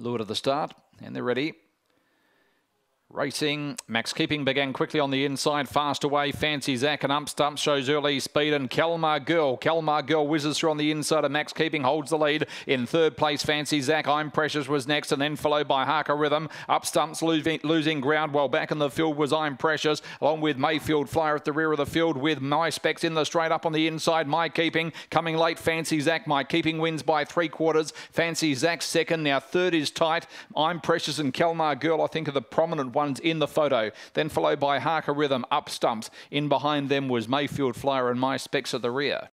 Lure to the start, and they're ready. Racing, Max Keeping began quickly on the inside, fast away. Fancy Zach and Up Stump shows early speed, and Kalmar Girl. Kalmar Girl whizzes through on the inside of Max Keeping, holds the lead. In third place, Fancy Zach. I'm Precious was next, and then followed by Harker Rhythm. Up Stumps losing, losing ground, while back in the field was I'm Precious, along with Mayfield Flyer at the rear of the field, with My Specs in the straight up on the inside. Max Keeping coming late. Fancy Zach. Max Keeping wins by three quarters. Fancy Zach second. Now third is tight. I'm Precious and Kalmar Girl, I think, are the prominent ones in the photo. Then followed by Harker Rhythm, up stumps. In behind them was Mayfield Flyer and My Specs at the rear.